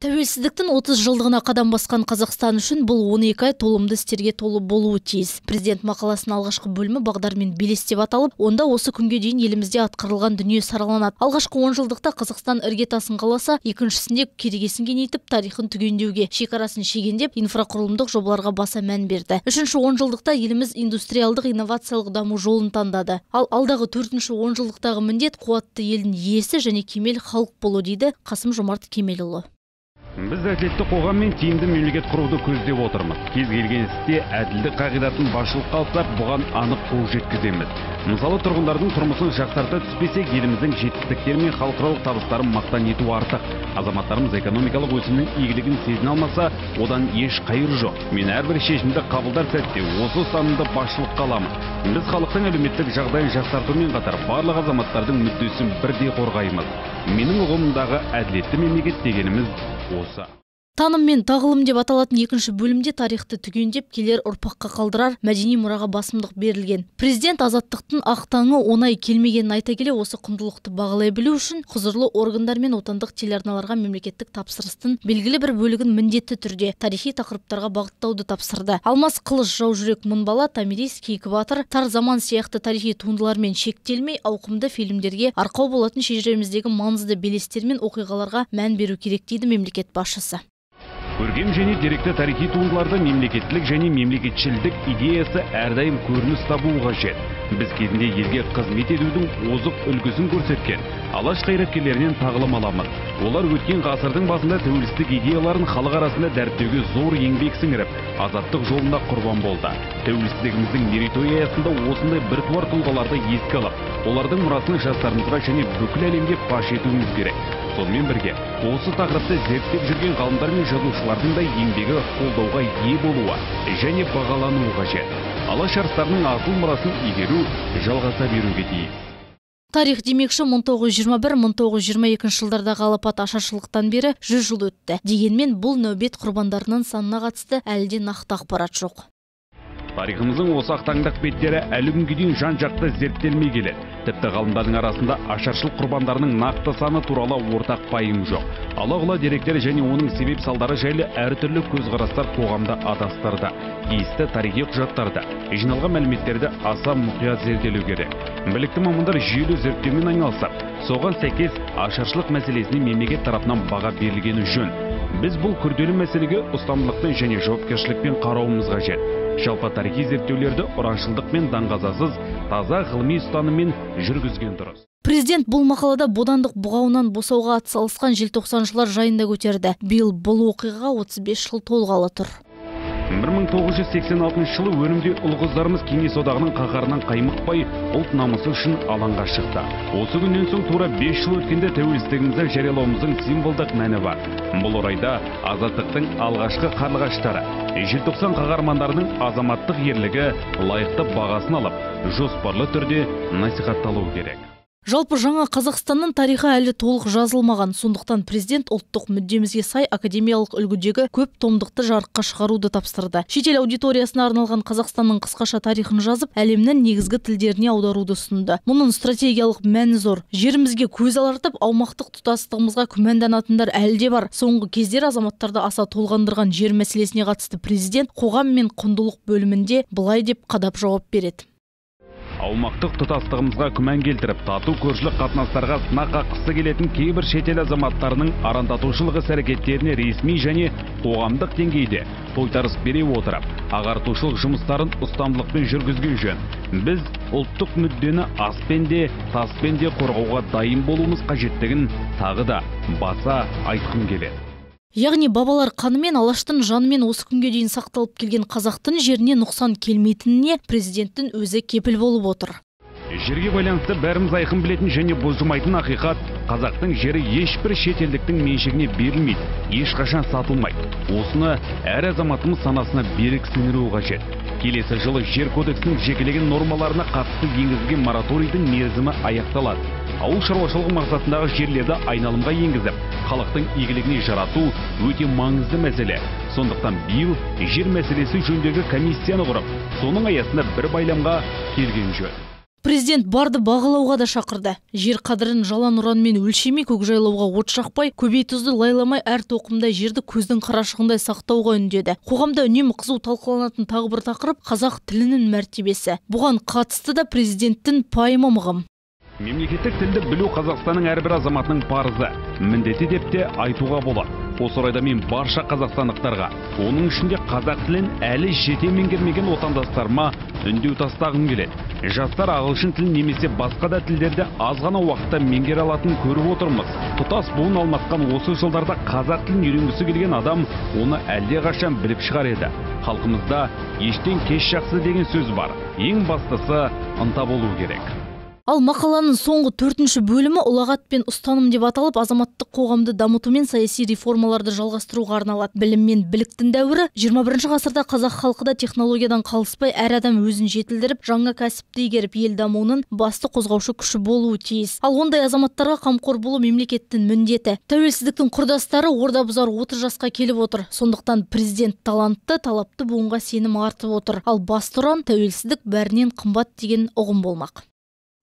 тәуелсіздіктің 30 жылдығына қадам басқан қазақстан үшін бұл 12 ай толымды істерге толы болуы тиіс. Президент мақаласының алғашқы бөлімі бағдармен белес деп аталып онда осы күнге дейін елімізде атқарылған дүние сараланады. Алғашқы жылдықта қазақстан іргетасын қаласа екіншісінде керегесін кеңейтіп тарихын түгендеуге шекарасын шегендеп инфрақұрылымдық жобаларға баса мән берді. Үшінші жылдықта еліміз индустриалдық инновациялық даму жолын таңдады. Ал алдағы төртінші жылдықтағы міндет қуатты елдің иесі және кемел халық болу дейді қасым жомарт кемелұлы. Біз әділетті қоғам мен тиімді мемлекет құруды көздеп отырмыз. Кез келген істе әділдік қағидатын басшылыққа алсақ бұған анық қол жеткіземіз. Мысалы тұрғындардың тұрмысын жақсарта түспесек еліміздің жетістіктері мен халықаралық табыстарын мақтан ету артық. Азаматтарымыз экономикалық өсімнің игілігін сезіне алмаса одан еш қайыр жоқ. Мен әрбір шешімді қабылдар сәтте осы ұстанымды басшылыққа аламын. Біз халықтың әлеуметтік жағдайын жақсартумен қатар барлық азаматтардың мүддесін бірдей қорғаймыз. Менің ұғымымдағы әділетті мемлекет дегеніміз осы таным мен тағылым деп аталатын екінші бөлімде тарихты түгендеп келер ұрпаққа қалдырар мәдени мұраға басымдық берілген. Президент азаттықтың ақ таңы оңай келмегенін айта келе осы құндылықты бағалай білу үшін құзырлы органдар мен отандық телеарналарға мемлекеттік тапсырыстың белгілі бір бөлігін міндетті түрде тарихи тақырыптарға бағыттауды тапсырды. Алмас қылыш жау жүрек мың бала томирис кейкі батыр тар заман сияқты тарихи туындылармен шектелмей ауқымды фильмдерге арқау болатын шежіреміздегі маңызды белестер мен оқиғаларға мән беру керек дейді мемлекет басшысы. Көркем және деректі тарихи туындыларда мемлекеттілік және мемлекетшілдік идеясы әрдайым көрініс табуы қажет. Біз кезінде елге қызмет етудің озық үлгісін көрсеткен алаш қайраткерлерінен тағылым аламыз. Олар өткен ғасырдың басында тәуелсіздік идеяларын халық арасында дәріптеуге зор еңбек сіңіріп азаттық жолында құрбан болды. Тәуелсіздігіміздің мерейтойы аясында осындай біртуар тұлғаларды еске алып олардың мұрасын жастарымызға және бүкіл әлемге паш етуіміз керек. Сонымен бірге осы тақырыпты зерттеп жүрген ғалымдар мен жазушылардың да еңбегі қолдауға ие болуы және бағалануы қажет. Алаш арыстарының асыл мұрасын игеру жалғаса беруге тиіс. Тарих демекші 1921-1922 жылдардағы алапат ашаршылықтан бері 100 жыл өтті. Дегенмен бұл нәубет құрбандарының санына қатысты әлі де нақты ақпарат жоқ. Тарихымыздың осы ақтаңдақ беттері әлі күнге дейін жан жақты зерттелмей келеді. Тіпті ғалымдардың арасында ашаршылық құрбандарының нақты саны туралы ортақ пайым жоқ. Ала деректер және оның себеп салдары жайлы әртүрлі көзқарастар қоғамды адастырды. Тиісті тарихи құжаттарды жиналған мәліметтерді аса мұқият зерделеу керек білікті мамандар жүйелі зерттеумен айналысып соған сәйкес ашаршылық мәселесіне мемлекет тарапынан баға берілгені жөн. Біз бұл күрделі мәселеге ұстамдылықпен және жауапкершілікпен қарауымыз қажет. Жалпы тарихи зерттеулерді ұраншылдық пен даңғазасыз таза ғылыми ұстаныммен жүргізген дұрыс. Президент бұл мақалада бодандық бұғауынан босауға атсалысқан желтоқсаншылар жайында көтерді. Биыл бұл оқиғаға 35 жыл толғалы тұр. 1986 жылы өрімде ұл қыздарымыз кеңес одағының қаһарынан қаймықпай ұлт намысы үшін алаңға шықты. Осы күннен соң тура 5 жыл өткенде тәуелсіздігімізді жариялауымыздың символдық мәні бар. Бұл орайда азаттықтың алғашқы қарлығаштары желтоқсан қаһармандарының азаматтық ерлігі лайықты бағасын алып жоспарлы түрде насихатталуы керек. Жалпы жаңа қазақстанның тарихы әлі толық жазылмаған. Сондықтан президент ұлттық мүддемізге сай академиялық үлгідегі көп томдықты жарыққа шығаруды тапсырды. Шетел аудиториясына арналған қазақстанның қысқаша тарихын жазып әлемнің негізгі тілдеріне аударуды ұсынды. Мұның стратегиялық мәні зор. Жерімізге көз алартып аумақтық тұтастығымызға күмәнданатындар әлі де бар. Соңғы кездері азаматтарды аса толғандырған жер мәселесіне қатысты президент қоғам мен құндылық бөлімінде былай деп қадап жауап береді. Аумақтық тұтастығымызға күмән келтіріп тату көршілік қатынастарға сынақ қаққысы келетін кейбір шетел азаматтарының арандатушылық іс әрекеттеріне ресми және қоғамдық деңгейде тойтарыс бере отырып ағартушылық жұмыстарын ұстамдылықпен жүргізген жөн. Біз ұлттық мүддені аспен де таспен де қорғауға дайын болуымыз қажеттігін тағы да баса айтқым келеді. Яғни бабалар қанымен алаштың жанымен осы күнге дейін сақталып келген қазақтың жеріне нұқсан келмейтініне президенттің өзі кепіл болып отыр. Жерге байланысты бәріміз айқын білетін және бұлжымайтын ақиқат қазақтың жері ешбір шетелдіктің меншігіне берілмейді ешқашан сатылмайды. Осыны әр азаматымыз санасына берік сіңіруі қажет. Келесі жылы жер кодексінің жекелеген нормаларына қатысты енгізілген мораторийдің мерзімі аяқталады. Ауыл шаруашылығы мақсатындағы жерлерді айналымға енгізіп халықтың игілігіне жарату өте маңызды мәселе. Сондықтан биыл жер мәселесі жөніндегі комиссияны құрып соның аясында бір байламға келген жөн. Президент барды бағалауға да шақырды. Жер қадірін жалан ұранмен өлшемей көкжайлауға от жақпай көбей тұзды лайламай әр тоқымдай жерді көздің қарашығындай сақтауға үндеді. Қоғамда үнемі қызу талқыланатын тағы бір тақырып қазақ тілінің мәртебесі. Бұған қатысты да президенттің пайымы мығым. Мемлекеттік тілді білу қазақстанның әрбір азаматының парызы. Міндеті деп те айтуға болады. Осы орайда мен барша қазақстандықтарға оның ішінде қазақ тілін әлі жете меңгермеген отандастарыма үндеу тастағым келеді. Жастар ағылшын тілін немесе басқа да тілдерді аз ғана уақытта меңгере алатынын көріп отырмыз. Тұтас буын алмасқан осы жылдарда қазақ тілін үйренгісі келген адам оны әлдеқашан біліп шығар еді. Халқымызда ештен кеш жақсы деген сөз бар. Ең бастысы ынта болу керек. Ал мақаланың соңғы төртінші бөлімі ұлағат пен ұстаным деп аталып азаматтық қоғамды дамыту мен саяси реформаларды жалғастыруға арналады. Білім мен біліктің дәуірі 21 ғасырда қазақ халқы да технологиядан қалыспай әр адам өзін жетілдіріп жаңа кәсіпті игеріп ел дамуының басты қозғаушы күші болуы тиіс. Ал ондай азаматтарға қамқор болу мемлекеттің міндеті. Тәуелсіздіктің құрдастары орда бұзар отыз жасқа келіп отыр. Сондықтан президент талантты талапты буынға сенім артып отыр. Ал басты ұран тәуелсіздік бәрінен қымбат деген ұғым болмақ.